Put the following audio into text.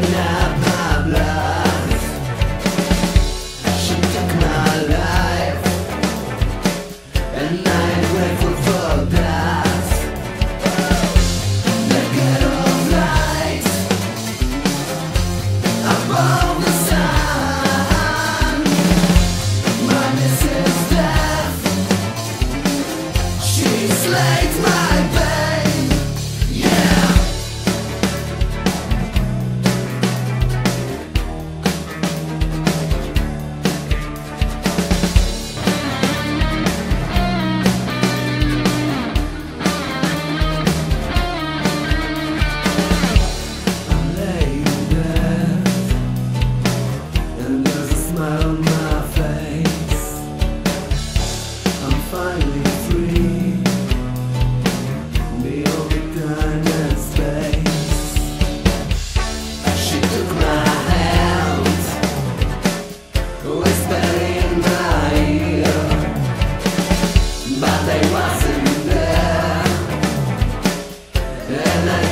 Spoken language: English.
now. And I